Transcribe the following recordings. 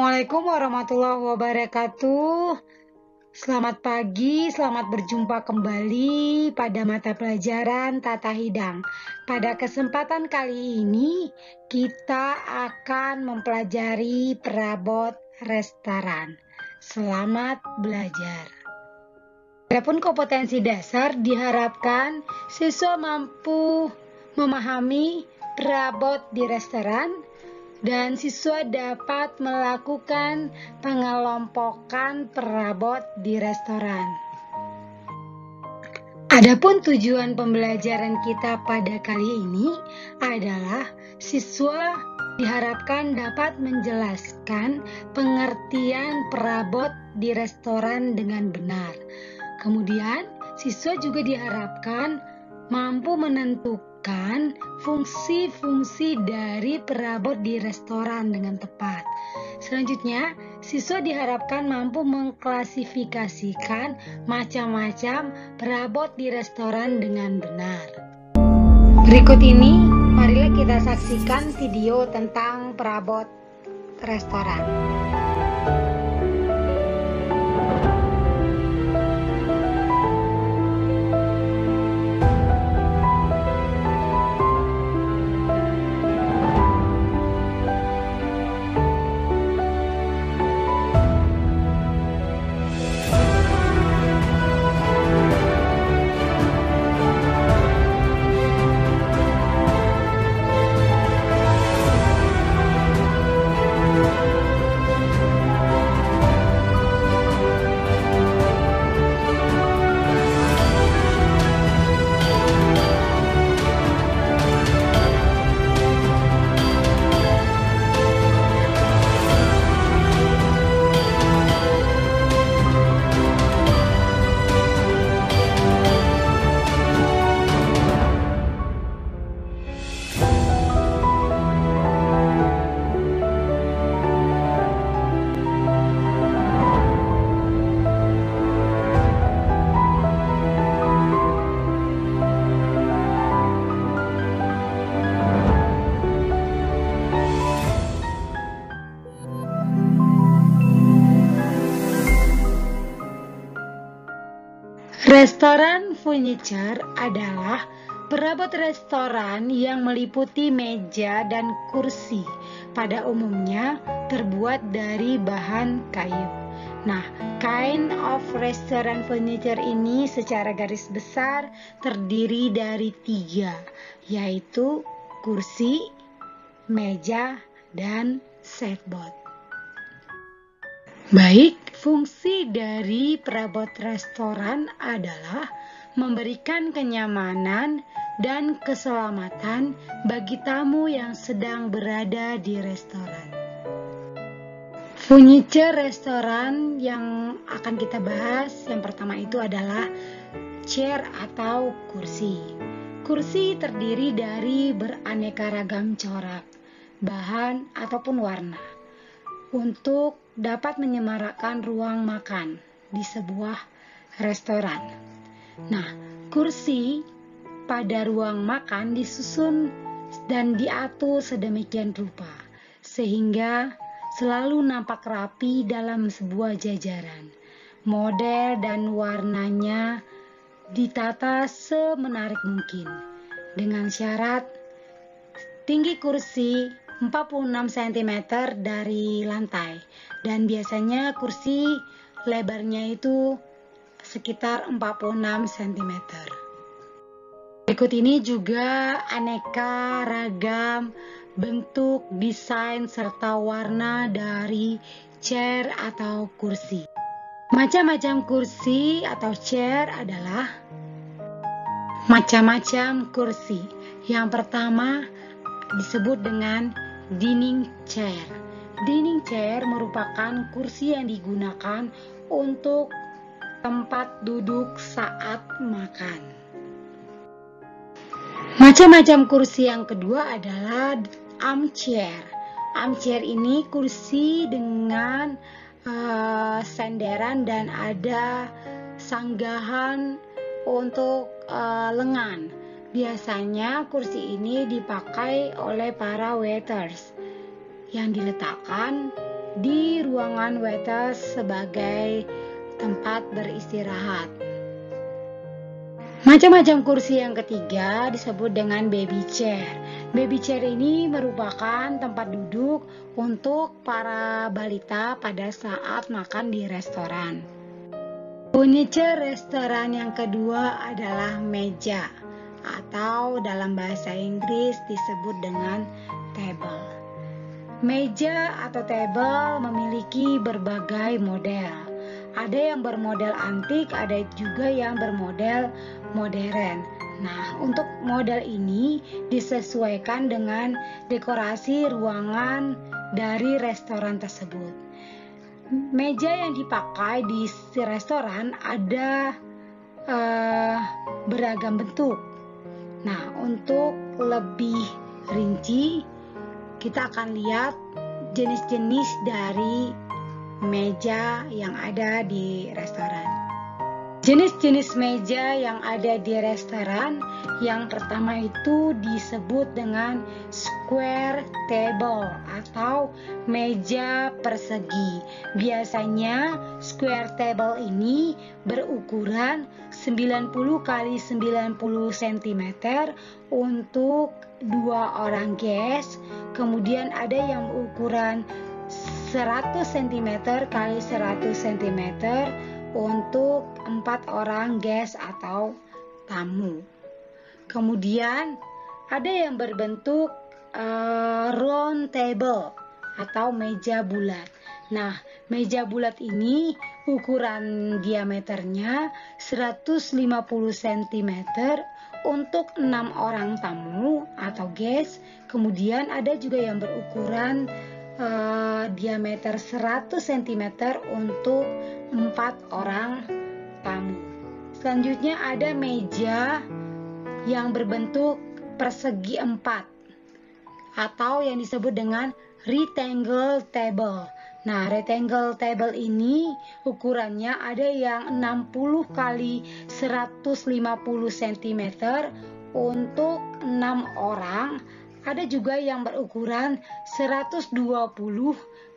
Assalamualaikum warahmatullahi wabarakatuh. Selamat pagi, selamat berjumpa kembali pada mata pelajaran Tata Hidang. Pada kesempatan kali ini, kita akan mempelajari perabot restoran. Selamat belajar. Adapun kompetensi dasar diharapkan siswa mampu memahami perabot di restoran, dan siswa dapat melakukan pengelompokan perabot di restoran. Adapun tujuan pembelajaran kita pada kali ini adalah siswa diharapkan dapat menjelaskan pengertian perabot di restoran dengan benar. Kemudian, siswa juga diharapkan mampu menentukan fungsi-fungsi dari perabot di restoran dengan tepat. Selanjutnya, siswa diharapkan mampu mengklasifikasikan macam-macam perabot di restoran dengan benar. Berikut ini, marilah kita saksikan video tentang perabot restoran. Restoran furniture adalah perabot restoran yang meliputi meja dan kursi. Pada umumnya terbuat dari bahan kayu. Nah, kind of restaurant furniture ini secara garis besar terdiri dari tiga, yaitu kursi, meja, dan setboard. Baik, fungsi dari perabot restoran adalah memberikan kenyamanan dan keselamatan bagi tamu yang sedang berada di restoran. Furniture restoran yang akan kita bahas yang pertama itu adalah chair atau kursi. Kursi terdiri dari beraneka ragam corak, bahan ataupun warna untuk dapat menyemarakkan ruang makan di sebuah restoran. Nah, kursi pada ruang makan disusun dan diatur sedemikian rupa sehingga selalu nampak rapi dalam sebuah jajaran. Model dan warnanya ditata semenarik mungkin dengan syarat tinggi kursi 46 cm dari lantai dan biasanya kursi lebarnya itu sekitar 46 cm. Berikut ini juga aneka ragam bentuk, desain, serta warna dari chair atau kursi. Macam-macam kursi atau chair adalah macam-macam kursi. Yang pertama disebut dengan dining chair. Dining chair merupakan kursi yang digunakan untuk tempat duduk saat makan. Macam-macam kursi yang kedua adalah armchair. Armchair ini kursi dengan uh, senderan dan ada sanggahan untuk uh, lengan. Biasanya kursi ini dipakai oleh para waiters yang diletakkan di ruangan waiters sebagai tempat beristirahat. Macam-macam kursi yang ketiga disebut dengan baby chair. Baby chair ini merupakan tempat duduk untuk para balita pada saat makan di restoran. Furniture restoran yang kedua adalah meja atau dalam bahasa Inggris disebut dengan table. Meja atau table memiliki berbagai model. Ada yang bermodel antik, ada juga yang bermodel modern. Nah, untuk model ini disesuaikan dengan dekorasi ruangan dari restoran tersebut. Meja yang dipakai di restoran ada uh, beragam bentuk Nah, untuk lebih rinci, kita akan lihat jenis-jenis dari meja yang ada di restoran. Jenis-jenis meja yang ada di restoran yang pertama itu disebut dengan square table atau meja persegi. Biasanya square table ini berukuran 90 kali 90 cm untuk dua orang guest. Kemudian ada yang berukuran 100 cm kali 100 cm untuk empat orang guest atau tamu. Kemudian ada yang berbentuk uh, round table atau meja bulat. Nah, meja bulat ini ukuran diameternya 150 cm untuk enam orang tamu atau guest. Kemudian ada juga yang berukuran uh, diameter 100 cm untuk empat orang tamu. Selanjutnya ada meja yang berbentuk persegi empat atau yang disebut dengan rectangle table. Nah, rectangle table ini ukurannya ada yang 60 kali 150 cm untuk 6 orang ada juga yang berukuran 120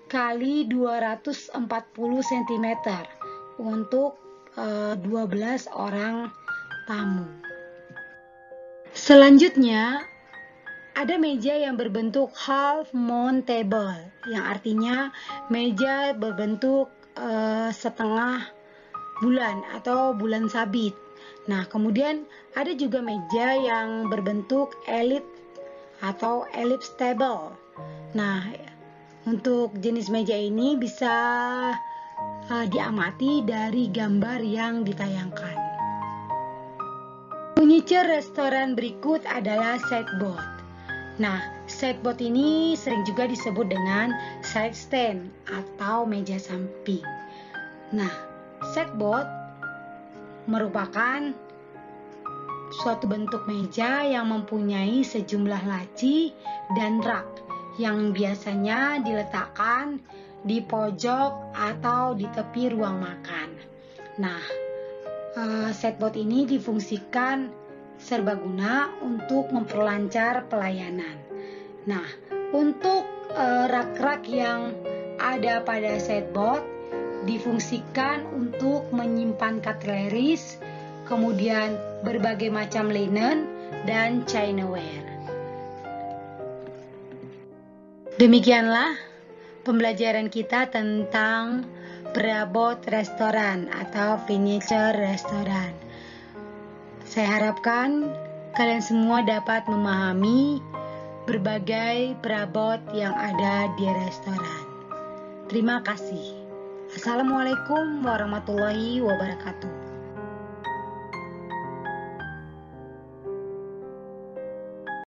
kali 240 cm untuk 12 orang tamu. Selanjutnya ada meja yang berbentuk half moon table yang artinya meja berbentuk e, setengah bulan atau bulan sabit. Nah, kemudian ada juga meja yang berbentuk elite atau ellipse table. Nah, untuk jenis meja ini bisa uh, diamati dari gambar yang ditayangkan. Furniture restoran berikut adalah sideboard. Nah, sideboard ini sering juga disebut dengan side stand atau meja samping. Nah, sideboard merupakan suatu bentuk meja yang mempunyai sejumlah laci dan rak yang biasanya diletakkan di pojok atau di tepi ruang makan. Nah, uh, setbot ini difungsikan serbaguna untuk memperlancar pelayanan. Nah, untuk uh, rak-rak yang ada pada setbot difungsikan untuk menyimpan cutleries, kemudian berbagai macam linen dan chinaware. Demikianlah pembelajaran kita tentang perabot restoran atau furniture restoran. Saya harapkan kalian semua dapat memahami berbagai perabot yang ada di restoran. Terima kasih. Assalamualaikum warahmatullahi wabarakatuh.